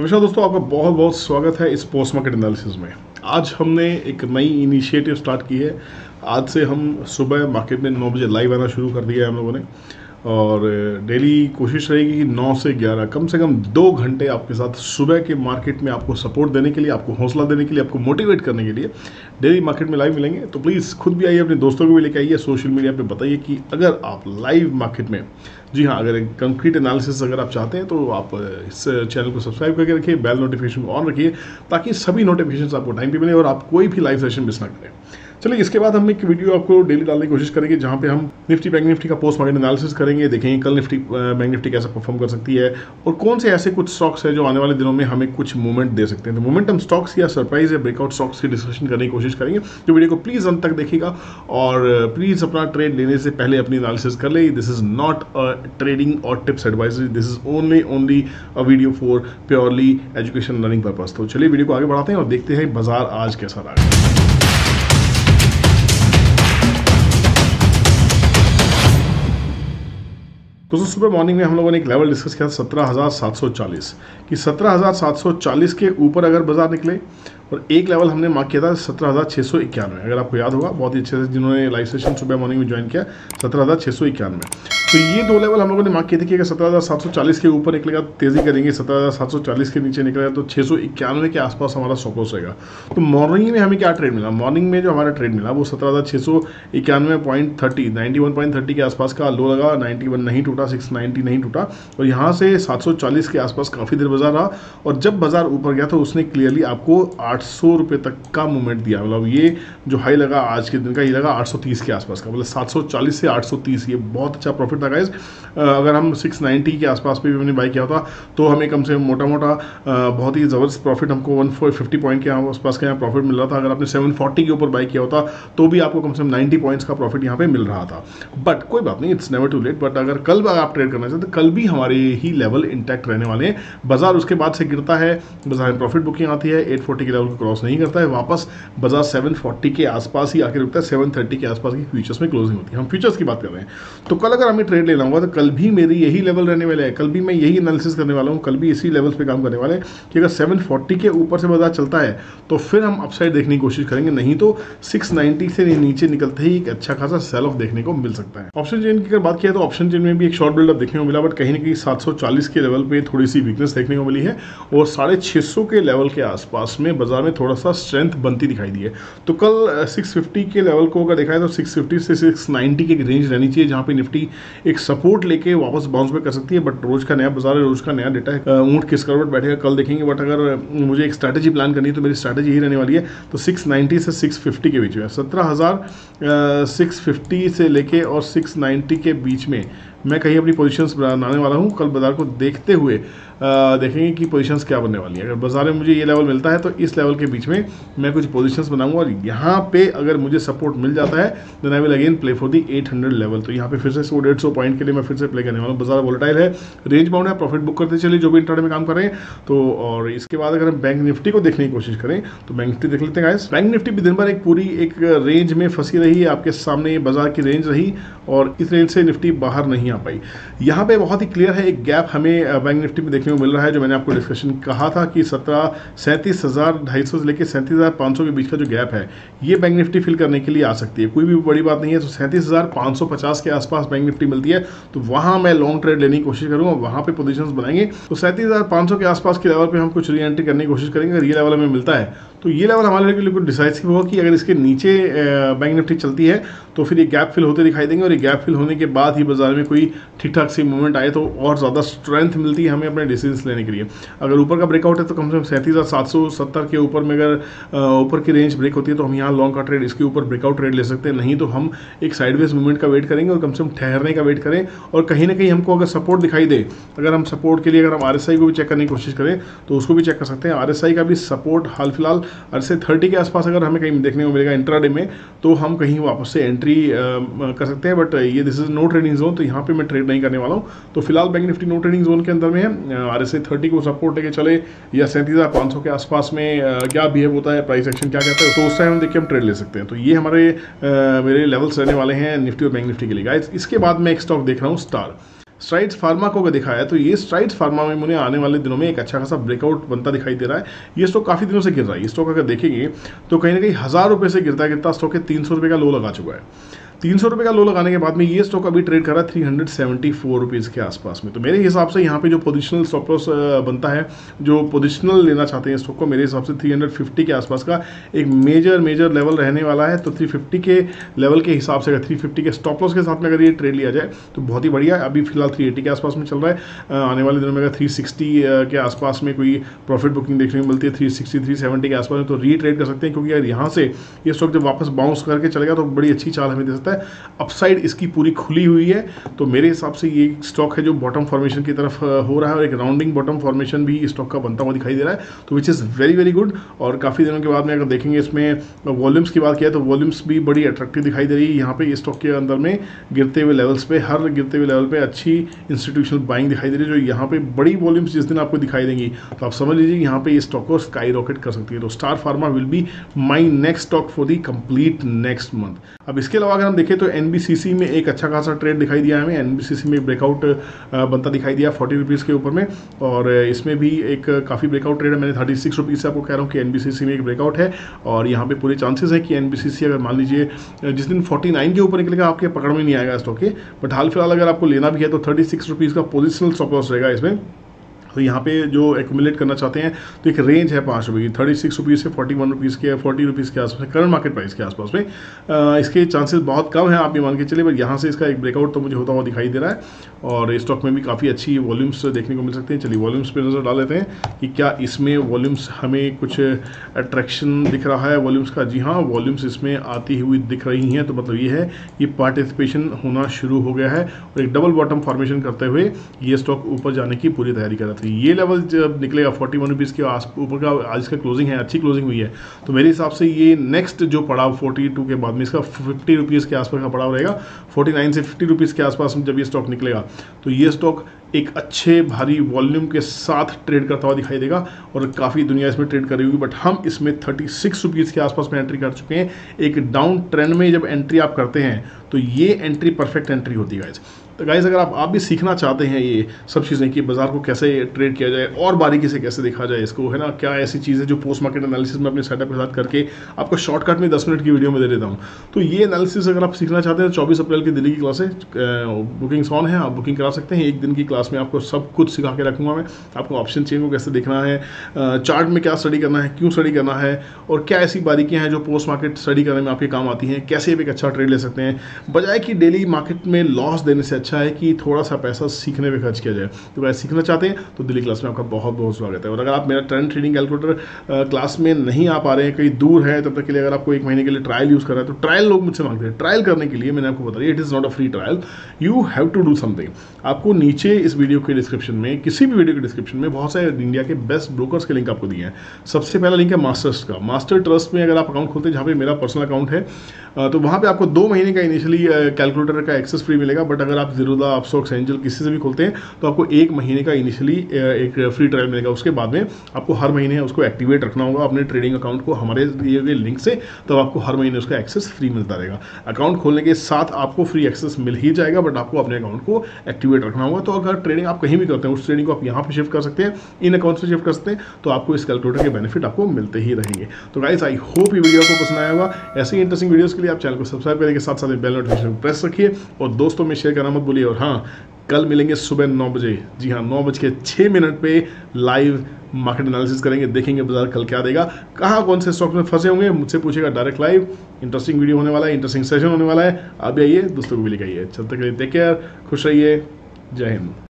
नमस्कार दोस्तों, आपका बहुत बहुत स्वागत है इस पोस्ट मार्केट एनालिसिस में। आज हमने एक नई इनिशिएटिव स्टार्ट की है। आज से हम सुबह मार्केट में नौ बजे लाइव आना शुरू कर दिया है हम लोगों ने। और डेली कोशिश रहेगी कि 9 से 11 कम से कम दो घंटे आपके साथ सुबह के मार्केट में आपको सपोर्ट देने के लिए, आपको हौसला देने के लिए, आपको मोटिवेट करने के लिए डेली मार्केट में लाइव मिलेंगे। तो प्लीज़ खुद भी आइए, अपने दोस्तों को भी लेके आइए सोशल मीडिया पे बताइए कि अगर आप लाइव मार्केट में, जी हाँ अगर कंक्रीट एनालिसिस अगर आप चाहते हैं तो आप इस चैनल को सब्सक्राइब करके रखिए बेल नोटिफिकेशन को ऑन रखिए, ताकि सभी नोटिफिकेशन आपको टाइम पे मिले और आप कोई भी लाइव सेशन मिस ना करें। चलिए, इसके बाद हम एक वीडियो आपको डेली डालने की कोशिश करेंगे, जहाँ पे हम निफ्टी बैंक निफ्टी का पोस्ट मार्केट एनालिसिस करेंगे, देखेंगे कल निफ्टी बैंक निफ्टी कैसा परफॉर्म कर सकती है और कौन से ऐसे कुछ स्टॉक्स है जो आने वाले दिनों में हमें कुछ मूवमेंट दे सकते हैं। तो मोमेंटम स्टॉक्स या सरप्राइज़ या ब्रेकआउट स्टॉक्स की डिस्कशन करने की कोशिश करेंगे। तो वीडियो को प्लीज़ अंत तक देखिएगा और प्लीज़ अपना ट्रेड लेने से पहले अपनी एनालिसिस कर ले। This is not a trading और tips advisory this is only only a video for purely education learning purpose तो चलिए वीडियो को आगे बढ़ाते हैं और देखते हैं बाज़ार आज कैसा रहा दोस्तों सुबह मॉर्निंग में हम लोगों ने एक लेवल डिस्कस किया सत्रह हज़ार सात सौ चालीस। कि सत्रह हज़ार सात सौ चालीस के ऊपर अगर बाज़ार निकले और एक लेवल हमने मार्क किया था सत्रह हज़ार छः सौ इक्यानवे। अगर आपको याद होगा, बहुत ही अच्छे से जिन्होंने लाइव सेशन सुबह मॉर्निंग में ज्वाइन किया, सत्रह हज़ार छः सौ इक्यानवे। तो ये दो लेवल हम लोगों ने मार्क किए थे कि अगर सत्रह हज़ार सात सौ चालीस के ऊपर निकलेगा, तेज़ी करेंगे, सत्रह हज़ार सात सौ चालीस के नीचे निकलेगा तो छः सौ इक्यानवे के आसपास हमारा सपोस रहेगा तो मॉर्निंग में हमें क्या ट्रेड मिला? मॉर्निंग में जो हमारा ट्रेड मिला, वो सत्रह हज़ार छः सौ इक्यानवे point thirty ninety one point thirty के आसपास का लो लगा नाइन्टी वन नहीं टूटा सिक्स नाइन्टी नहीं टूटा। और यहाँ से सात सौ चालीस के आसपास काफ़ी देर बाज़ार रहा। और जब बाज़ार ऊपर गया तो उसने क्लियरली आपको आठ सौ रुपये तक का मूवमेंट दिया। मतलब ये जो हाई लगा, आज के दिन का ये लगा आठ सौ तीस के आसपास का। मतलब सात सौ चालीस से आठ सौ तीस, ये बहुत अच्छा प्रॉफिट था गाइज़ अगर हम 690 के आसपास पे भी हमने बाई किया होता तो हमें कम से मोटा मोटा बहुत ही ज़बरदस्त प्रॉफिट हमको वन पॉइंट के आसपास का यहाँ प्रॉफिट मिल रहा था। अगर आपने 740 के ऊपर बाई किया होता तो भी आपको कम से कम 90 पॉइंट्स का प्रॉफिट यहाँ पे मिल रहा था। बट कोई बात नहीं it's never too late but अगर कल आप ट्रेड करना चाहते, कल भी हमारे ही लेवल इंटैक्ट रहने वाले हैं। बाज़ार उसके बाद से गिरता है, बाज़ार में प्रॉफिट बुकिंग आती है एट के लेवल को क्रॉस नहीं करता है, वापस बाज़ार सेवन के आसपास ही आके रुकता है सेवन के आसपास की फ्यूचर्स में क्लोजिंग होती है। हम फ्यूचर्स की बात कर रहे हैं। तो कल अगर हमें ट्रेड लेना होगा तो कल भी मेरी यही लेवल रहने वाले हैं। कल भी मैं यही एनालिसिस करने वाला हूँ, कल भी इसी लेवल्स पे काम करने वाले हैं कि अगर 740 के ऊपर से बाज़ार चलता है तो फिर हम अपसाइड देखने की कोशिश करेंगे। नहीं तो 690 से नीचे निकलते ही एक अच्छा खासा सेल ऑफ़ देखने को मिल सकता है। ऑप्शन चेन की अगर बात किया तो ऑप्शन चेन में भी एक शॉर्ट बिल्डअप देखने को मिला बट कहीं ना कहीं सात के लेवल पर थोड़ी सी वीकनेस देखने को मिली है और साढ़े के लेवल के आसपास में बाज़ार में थोड़ा सा स्ट्रेंथ बनती दिखाई दी है। तो कल सिक्स के लेवल को अगर देखा है तो सिक्स से सिक्स की एक रेंज रहनी चाहिए, जहाँ पे निफ्टी एक सपोर्ट लेके वापस बाउंस बैक कर सकती है। बट रोज का नया बाज़ार है, रोज का नया डेटा है। ऊँट किस करवट बैठेगा, कल देखेंगे। बट अगर मुझे एक स्ट्रैटेजी प्लान करनी है तो मेरी स्ट्रैटेजी ही रहने वाली है। तो 690 से 650 के बीच में, सत्रह हज़ार सिक्स फिफ्टी से लेके और 690 के बीच में मैं कहीं अपनी पोजीशंस बनाने वाला हूँ कल बाज़ार को देखते हुए आ, देखेंगे कि पोजीशंस क्या बनने वाली है। अगर बाज़ार में मुझे ये लेवल मिलता है तो इस लेवल के बीच में मैं कुछ पोजीशंस बनाऊँगा और यहाँ पे अगर मुझे सपोर्ट मिल जाता है then I will again play for the 800 level तो यहाँ पे फिर से सौ डेढ़ सौ पॉइंट के लिए मैं फिर से प्ले करने वाला हूँ। बाज़ार वोलेटाइल है रेंज बाउंड है प्रॉफिट बुक करते चलिए जो भी इंटरनेट में काम कर तो और इसके बाद अगर हम बैंक निफ्टी को देखने की कोशिश करें तो बैंक निफ्टी देख लेते हैं बैंक निफ्टी भी दिन भर एक पूरी एक रेंज में फंसी रही आपके सामने बाज़ार की रेंज रही और इस रेंज से निफ्टी बाहर नहीं आ पाई। यहाँ पे बहुत ही क्लियर है, एक गैप हमें बैंक निफ्टी में देखने को मिल रहा है, जो मैंने आपको डिस्कशन कहा था कि सत्रह, सैंतीस हज़ार ढाई सौ से लेकर सैंतीस हज़ार पाँच सौ के बीच का जो गैप है, ये बैंक निफ्टी फिल करने के लिए आ सकती है। कोई भी बड़ी बात नहीं है तो सैंतीस हज़ार पाँच सौ पचास के आसपास बैंक निफ्टी मिलती है तो वहाँ मैं लॉन्ग ट्रेड लेने की कोशिश करूँगा, वहाँ पे पोजिशन बनाएँगे। तो सैंतीस हज़ार पाँच सौ के आसपास के लेवल पर हम कुछ री एंट्री करने की कोशिश करेंगे, अगर ये लेवल हमें मिलता है तो ये लेवल हमारे लिए कुछ डिसाइसिव होगा कि अगर इसके नीचे बैंक निफ्टी चलती है तो फिर ये गैप फिल होते दिखाई देंगे, और ये गैप फिल होने के बाद ही बाज़ार में कोई ठीक ठाक सी मूवमेंट आए तो और ज़्यादा स्ट्रेंथ मिलती है हमें अपने डिसीज़न लेने के लिए। अगर ऊपर का ब्रेकआउट है तो कम से कम सैंतीस हज़ार सात सौ सत्तर के ऊपर में अगर ऊपर की रेंज ब्रेक होती है तो हम यहाँ लॉन्ग का ट्रेड इसके ऊपर ब्रेकआउट ट्रेड ले सकते हैं। नहीं तो हम एक साइडवेज मूवमेंट का वेट करेंगे और कम से कम ठहरने का वेट करें और कहीं ना कहीं हमको अगर सपोर्ट दिखाई दे, अगर हम सपोर्ट के लिए अगर हम RSI को भी चेक करने की कोशिश करें तो उसको भी चेक कर सकते हैं। RSI का भी सपोर्ट हाल फ़िलहाल आर थर्टी के आसपास अगर हमें कहीं देखने को मिलेगा इंट्राडे में तो हम कहीं वापस से एंट्री कर सकते हैं। बट ये this is no trading zone तो यहाँ पे मैं ट्रेड नहीं करने वाला हूँ। तो फ़िलहाल bank Nifty no trading zone के अंदर में है आर एस थर्टी को सपोर्ट लेके चले या सैंतीस हज़ार पाँच सौ के आसपास में क्या बिहेव होता है प्राइस एक्शन क्या कहता है तो उस टाइम देखिए हम ट्रेड ले सकते हैं। तो ये हमारे मेरे लेवल्स रहने वाले हैं निफ्टी और बैंक निफ्टी के लिए। गाइस इसके बाद मैं एक स्टॉक देख रहा हूँ स्टार स्ट्राइड्स फार्मा को अगर देखा है तो ये स्ट्राइड्स फार्मा में मुझे आने वाले दिनों में एक अच्छा खासा ब्रेकआउट बनता दिखाई दे रहा है। ये स्टॉक काफ़ी दिनों से गिर रहा है। ये स्टॉक अगर देखेंगे तो कहीं ना कहीं हज़ार रुपये से गिरता गिरता स्टॉक के तीन सौ रुपये का लो लगा चुका है। तीन सौ रुपये का लो लगाने के बाद में ये स्टॉक अभी ट्रेड कर रहा है three hundred seventy four rupees के आसपास में। तो मेरे हिसाब से यहाँ पे जो पोजिशनल स्टॉप लॉस बनता है, जो पोजिशनल लेना चाहते हैं स्टॉक को, मेरे हिसाब से थ्री हंड्रेड फिफ्टी के आसपास का एक मेजर मेजर लेवल रहने वाला है। तो थ्री फिफ्टी के लेवल के हिसाब से अगर थ्री फिफ्टी के स्टॉप लॉस के साथ में अगर ये ट्रेड लिया जाए तो बहुत ही बढ़िया अभी फ़िलहाल थ्री के आसपास में चल रहा है। आने वाले दिनों में अगर थ्री सिक्सटी के आसपास में कोई प्रॉफिट बुकिंग देखने को मिलती है थ्री सिक्सटी थ्री सेवेंटी के आसपास में तो री कर सकते हैं। क्योंकि अगर यहाँ से ये स्टॉक जब वापस बाउंस करके चलेगा तो बड़ी अच्छी चाल हमें दे सकता है। अपसाइड इसकी पूरी खुली हुई है। तो मेरे हिसाब से ये स्टॉक है जो बॉटम फॉर्मेशन की तरफ़ हो रहा है और एक राउंडिंग बॉटम फॉर्मेशन भी स्टॉक का बनता हुआ दिखाई दे रहा है। तो which is very very good और काफ़ी दिनों के बाद में अगर देखेंगे इसमें वॉल्यूम्स की बात किया तो वॉल्यूम्स भी बड़ी अट्रैक्टिव दिखाई दे रही है। यहाँ पे स्टॉक के अंदर में गिरते हुए लेवल्स पे, हर गिरते हुए लेवल पे अच्छी इंस्टीट्यूशनल बाइंग दिखाई दे रही है, जो यहाँ पे बड़ी वॉल्यूम्स जिस दिन आपको दिखाई देंगी। तो आप समझ लीजिए यहाँ पे ये स्टॉक को स्काई रॉकेट कर सकती है। तो star pharma will be my next stock for the complete next month अब इसके अलावा अगर देखें तो एनबीसीसी में एक अच्छा खासा ट्रेड दिखाई दिया हमें। एनबीसीसी में ब्रेकआउट बनता दिखाई दिया फोर्टी रुपीज़ के ऊपर में। और इसमें भी एक काफ़ी ब्रेकआउट ट्रेड है। मैंने थर्टी सिक्स रुपीज़ से आपको कह रहा हूँ कि एनबीसीसी में एक ब्रेकआउट है। और यहाँ पे पूरे चांसेस हैं कि एनबीसीसी अगर मान लीजिए जिस दिन फोर्टी नाइन के ऊपर निकलेगा, आपके पकड़ में नहीं आएगा स्टॉक के। बट हाल फ़िलहाल अगर आपको लेना भी है तो थर्टी सिक्स रुपीज़ का पोजिशनल स्टॉप लॉस रहेगा इसमें। तो यहाँ पे जो एक्यूमुलेट करना चाहते हैं तो एक रेंज है पाँच रुपये की। थर्टी सिक्स रुपीज़ से फोर्टी वन रुपीज़ के फोर्टी रुपीज़ के आसपास करंट मार्केट प्राइस के आसपास में। इसके चांसेस बहुत कम है, आप ये मान के चलिए बट यहाँ से इसका एक ब्रेकआउट तो मुझे होता हुआ दिखाई दे रहा है। और स्टॉक में भी काफ़ी अच्छी वॉल्यूम्स देखने को मिल सकते हैं। चलिए वॉल्यूम्स पर नज़र डाल लेते हैं कि क्या इसमें वॉल्यूम्स हमें कुछ अट्रैक्शन दिख रहा है वॉल्यूम्स का। जी हाँ वॉल्यूम्स इसमें आती हुई दिख रही हैं। तो मतलब ये है कि पार्टिसिपेशन होना शुरू हो गया है और एक डबल बॉटम फॉर्मेशन करते हुए ये स्टॉक ऊपर जाने की पूरी तैयारी कर रहा था। ये लेवल जब निकलेगा फोर्टी वन रुपीज़ के आस, ऊपर का, आज इसका क्लोजिंग है, अच्छी क्लोजिंग हुई है। तो मेरे हिसाब से ये नेक्स्ट जो पड़ाव फोर्टी टू के बाद में, इसका फिफ्टी रुपीज़ के आसपास का पड़ाव रहेगा। फोर्टी नाइन से फिफ्टी रुपीज़ के आसपास में जब ये स्टॉक निकलेगा तो ये स्टॉक एक अच्छे भारी वॉल्यूम के साथ ट्रेड करता हुआ दिखाई देगा और काफ़ी दुनिया इसमें ट्रेड कर रही होगी। बट हम इसमें थर्टी सिक्स रुपीज़ के आसपास में एंट्री कर चुके हैं। एक डाउन ट्रेंड में जब एंट्री आप करते हैं तो ये एंट्री परफेक्ट एंट्री होती है तो गाइज़ अगर आप आप भी सीखना चाहते हैं ये सब चीज़ें कि बाज़ार को कैसे ट्रेड किया जाए और बारीकी से कैसे देखा जाए इसको, है ना, क्या ऐसी चीज़ें जो पोस्ट मार्केट एनालिसिस में अपने सेटअप के साथ करके आपको शॉर्टकट में दस मिनट की वीडियो में दे देता हूँ। तो ये एनालिसिस अगर आप सीखना चाहते हैं तो चौबीस अप्रैल की दिल्ली की क्लास बुकिंग्स ऑन है, आप बुकिंग करा सकते हैं। एक दिन की क्लास में आपको सब कुछ सिखा के रखूँगा मैं। आपको ऑप्शन चेन को कैसे देखना है चार्ट में क्या स्टडी करना है, क्यों स्टडी करना है, और क्या ऐसी बारीकियाँ हैं जो पोस्ट मार्केट स्टडी करने में आपके काम आती हैं, कैसे एक अच्छा ट्रेड ले सकते हैं। बजाय कि डेली मार्केट में लॉस देने से अच्छा है कि थोड़ा सा पैसा सीखने में खर्च किया जाए। तो अगर सीखना चाहते हैं तो दिल्ली क्लास में आपका बहुत बहुत स्वागत है। और अगर आप मेरा ट्रेंड ट्रेडिंग कैलकुलेटर क्लास में नहीं आ पा रहे हैं, कहीं दूर है, तब तक के लिए अगर आपको एक महीने के लिए ट्रायल यूज़ कर रहा है तो ट्रायल लोग मुझसे मांगते हैं। ट्रायल करने के लिए मैंने आपको बता दिया it is not a free trial you have to do something आपको नीचे इस वीडियो के डिस्क्रिप्शन में, किसी भी वीडियो के डिस्क्रिप्शन में बहुत सारे इंडिया के बेस्ट ब्रोकर्स के लिंक आपको दिए हैं। सबसे पहला लिंक है मास्टर्स का। मास्टर ट्रस्ट में अगर आप अकाउंट खोलते हैं, जहाँ पे मेरा पर्सनल अकाउंट है तो वहाँ पे आपको दो महीने का इनिशियली कैलकुलेटर का एक्सेस फ्री मिलेगा बट अगर आप जीरोदा आप सॉक्स एंजल किसी से भी खोलते हैं तो आपको एक महीने का इनिशियली एक फ्री ट्रायल मिलेगा। उसके बाद में आपको हर महीने उसको एक्टिवेट रखना होगा अपने ट्रेडिंग अकाउंट को हमारे दिए हुए लिंक से, तब आपको हर महीने उसका एक्सेस फ्री मिलता रहेगा। अकाउंट खोलने के साथ आपको फ्री एक्सेस मिल ही जाएगा बट आपको अपने अकाउंट को एक्टिवेट रखना होगा। तो अगर ट्रेडिंग आप कहीं भी करते हैं, उस ट्रेडिंग को आप यहाँ पर शिफ्ट कर सकते हैं, इन अकाउंट से शिफ्ट कर सकते हैं तो आपको इस कैलकुलेटर के बेनिफिट आपको मिलते ही रहेंगे। तो गाइस आई होप ये वीडियो आपको पसंद आया होगा। ऐसे ही इंटरेस्टिंग वीडियोस के लिए आप चैनल को सब्सक्राइब करने के साथ साथ बेल नोटिफिकेशन प्रेस रखिए, और दोस्तों में शेयर करना मत भूलिए और हाँ कल मिलेंगे सुबह नौ बजे। जी हाँ नौ बज के छः मिनट पे लाइव मार्केट एनालिसिस करेंगे, देखेंगे बाज़ार कल क्या देगा। कहाँ कौन से स्टॉक में फंसे होंगे, मुझसे पूछेगा डायरेक्ट लाइव इंटरेस्टिंग वीडियो होने वाला है इंटरेस्टिंग सेशन होने वाला है। आप भी आइए, दोस्तों को भी आइए। चलते करिए टेक केयर खुश रहिए। जय हिंद।